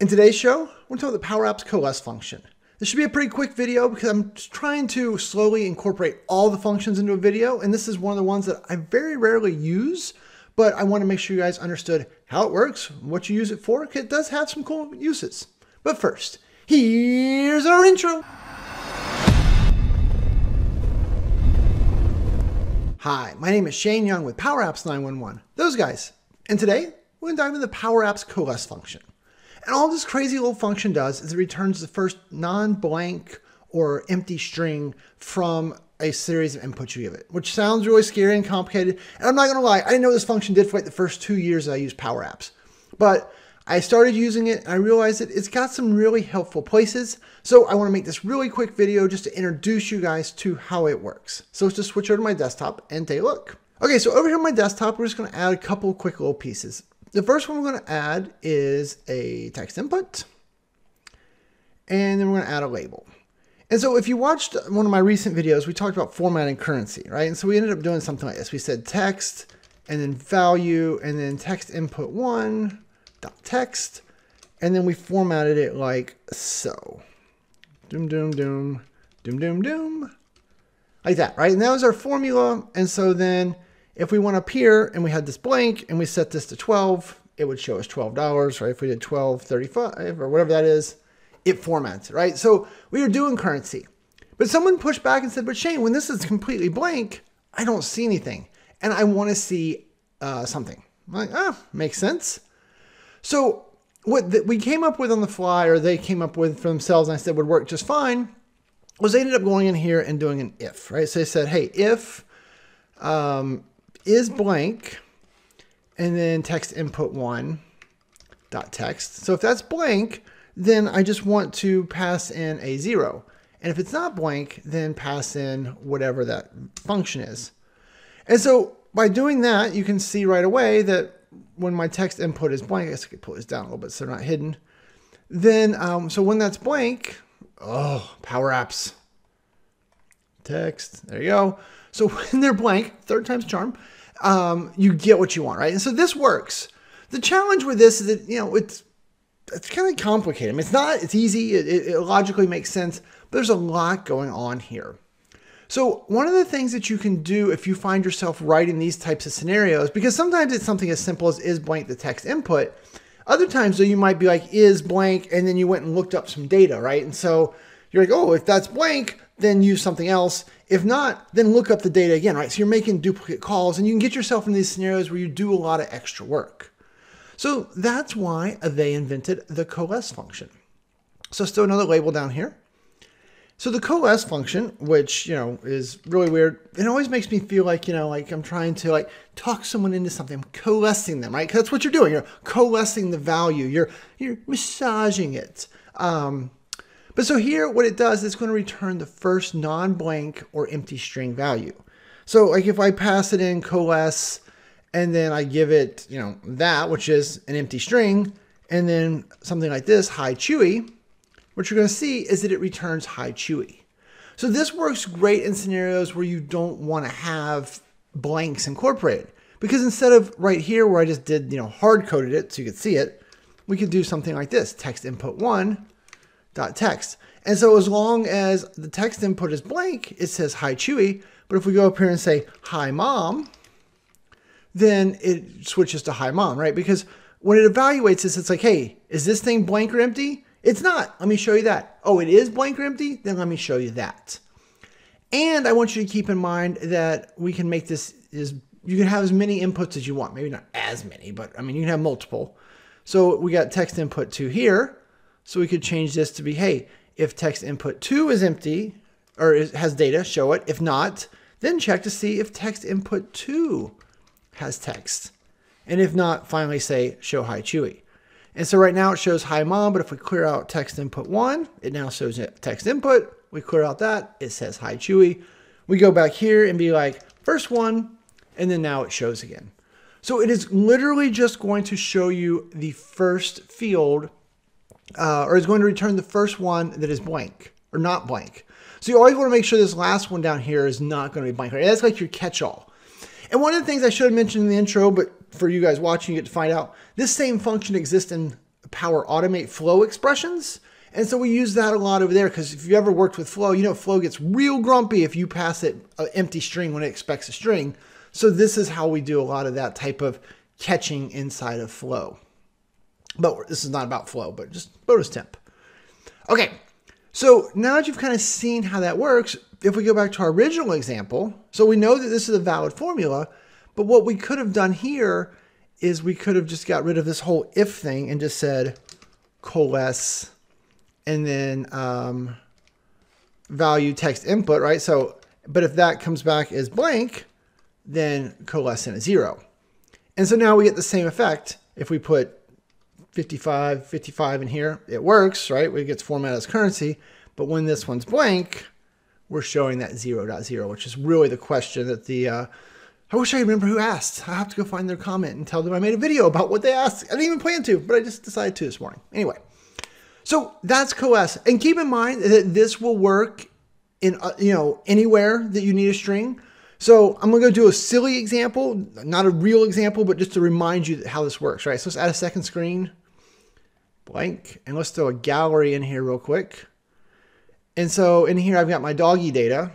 In today's show, we're going to talk about the Power Apps coalesce function. This should be a pretty quick video because I'm trying to slowly incorporate all the functions into a video, and this is one of the ones that I very rarely use, but I want to make sure you guys understood how it works, what you use it for, it does have some cool uses. But first, here's our intro. Hi, my name is Shane Young with Power Apps 911, those guys. And today, we're going to dive into the Power Apps coalesce function. And all this crazy little function does is it returns the first non-blank or empty string from a series of inputs you give it, which sounds really scary and complicated. And I'm not gonna lie, I didn't know this function did for like the first two years that I used Power Apps. But I started using it and I realized that it's got some really helpful places. So I wanna make this really quick video just to introduce you guys to how it works. So let's just switch over to my desktop and take a look. Okay, so over here on my desktop, we're just gonna add a couple quick little pieces. The first one we're going to add is a text input. And then we're going to add a label. And so if you watched one of my recent videos, we talked about formatting currency, right? And so we ended up doing something like this. We said text and then value and then text input one dot text. And then we formatted it like so. Doom, doom, doom, doom, doom, doom. Like that, right? And that was our formula. And so then if we went up here and we had this blank and we set this to 12, it would show us $12, right? If we did 12.35 or whatever that is, it formats, right? So we are doing currency. But someone pushed back and said, but Shane, when this is completely blank, I don't see anything. And I want to see uh, something. I'm like, ah, makes sense. So what the, we came up with on the fly, or they came up with for themselves, and I said would work just fine, was they ended up going in here and doing an if, right? So they said, hey, if um, is blank and then text input one dot text. So if that's blank, then I just want to pass in a zero. And if it's not blank, then pass in whatever that function is. And so by doing that, you can see right away that when my text input is blank, I guess I could pull this down a little bit so they're not hidden. Then, um, so when that's blank, oh, Power Apps. Text, there you go. So when they're blank, third time's charm, um, you get what you want, right? And so this works. The challenge with this is that, you know, it's it's kind of complicated. I mean, it's not, it's easy, it, it, logically makes sense, but there's a lot going on here. So one of the things that you can do if you find yourself writing these types of scenarios, because sometimes it's something as simple as is blank the text input. Other times though, you might be like is blank, and then you went and looked up some data, right? And so you're like, oh, if that's blank, then use something else. If not, then look up the data again, right? So you're making duplicate calls and you can get yourself in these scenarios where you do a lot of extra work. So that's why they invented the coalesce function. So still another label down here. So the coalesce function, which, you know, is really weird, it always makes me feel like, you know, like I'm trying to like talk someone into something. I'm coalescing them, right? Because that's what you're doing. You're coalescing the value. You're, you're massaging it. Um, but so here, what it does is it's going to return the first non-blank or empty string value. So like if I pass it in coalesce and then I give it, you know, that, which is an empty string, and then something like this, hi Chewy, what you're going to see is that it returns hi Chewy. So this works great in scenarios where you don't want to have blanks incorporated. Because instead of right here where I just did, you know, hard coded it so you could see it, we could do something like this, text input one, dot text. And so as long as the text input is blank, it says hi Chewy. But if we go up here and say hi mom, then it switches to hi mom, right? Because when it evaluates this, it's like, hey, is this thing blank or empty? It's not. Let me show you that. Oh, it is blank or empty? Then let me show you that. And I want you to keep in mind that we can make this is you can have as many inputs as you want. Maybe not as many, but I mean, you can have multiple. So we got text input two here. So we could change this to be, hey, if text input 2 is empty or is, has data, show it. If not, then check to see if text input 2 has text. And if not, finally say show hi Chewy. And so right now it shows hi mom, but if we clear out text input 1, it now shows text input. We clear out that, it says hi Chewy. We go back here and be like, first one, and then now it shows again. So it is literally just going to show you the first field uh, or is going to return the first one that is blank or not blank. So you always want to make sure this last one down here is not going to be blank. That's like your catch-all. And one of the things I should have mentioned in the intro, but for you guys watching, you get to find out, this same function exists in Power Automate flow expressions. And so we use that a lot over there because if you ever worked with Flow, you know Flow gets real grumpy if you pass it an empty string when it expects a string. So this is how we do a lot of that type of catching inside of Flow. But this is not about Flow, but just bonus temp. Okay, so now that you've kind of seen how that works, if we go back to our original example, so we know that this is a valid formula, but what we could have done here is we could have just got rid of this whole if thing and just said coalesce and then um, value text input, right? So, but if that comes back as blank, then coalesce in a zero. And so now we get the same effect if we put 55, 55 in here. It works, right? It gets formatted as currency. But when this one's blank, we're showing that 0, 0.0, which is really the question that the, uh, I wish I remember who asked. I have to go find their comment and tell them I made a video about what they asked. I didn't even plan to, but I just decided to this morning. Anyway, so that's coalesce. And keep in mind that this will work in, uh, you know, anywhere that you need a string. So I'm going to go do a silly example, not a real example, but just to remind you how this works, right? So let's add a second screen, blank, and let's throw a gallery in here real quick. And so in here, I've got my doggy data.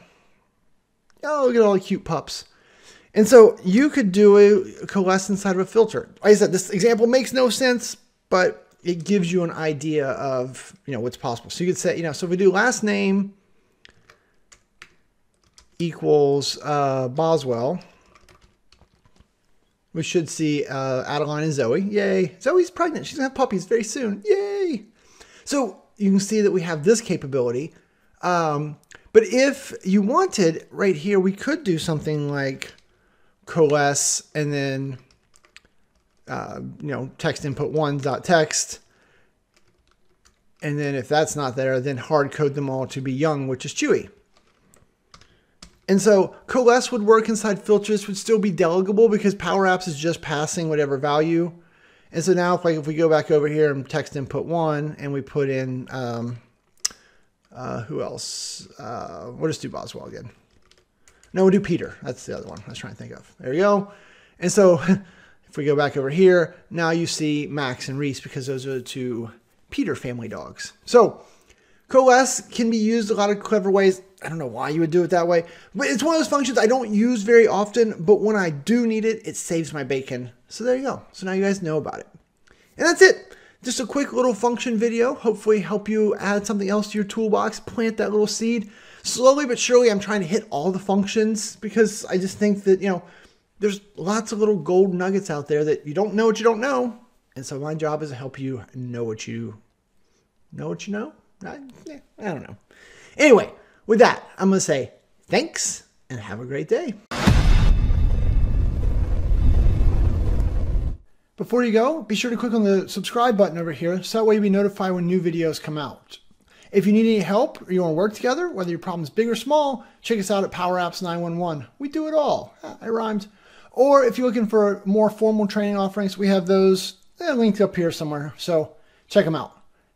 Oh, look at all the cute pups. And so you could do a coalesce inside of a filter. Like I said, this example makes no sense, but it gives you an idea of, you know, what's possible. So you could say, you know, so if we do last name equals uh, Boswell, we should see uh, Adeline and Zoe. Yay. Zoe's pregnant. She's going to have puppies very soon. Yay. So you can see that we have this capability. Um, but if you wanted right here, we could do something like coalesce and then, uh, you know, text input one dot text. And then if that's not there, then hard code them all to be young, which is Chewy. And so coalesce would work inside filters, would still be delegable because Power Apps is just passing whatever value. And so now if like if we go back over here and text input one and we put in um, uh, who else? Uh, we'll just do Boswell again. No, we'll do Peter. That's the other one I was trying to think of. There we go. And so if we go back over here, now you see Max and Reese because those are the two Peter family dogs. So coalesce can be used a lot of clever ways. I don't know why you would do it that way, but it's one of those functions I don't use very often, but when I do need it, it saves my bacon. So there you go. So now you guys know about it. And that's it. Just a quick little function video, hopefully help you add something else to your toolbox, plant that little seed. Slowly but surely, I'm trying to hit all the functions because I just think that, you know, there's lots of little gold nuggets out there that you don't know what you don't know. And so my job is to help you know what you know what you know. I, I don't know. Anyway, with that, I'm going to say thanks and have a great day. Before you go, be sure to click on the subscribe button over here so that way you'll be notified when new videos come out. If you need any help or you want to work together, whether your problem is big or small, check us out at Power Apps 911. We do it all. Ah, I rhymed. Or if you're looking for more formal training offerings, we have those eh, linked up here somewhere. So check them out.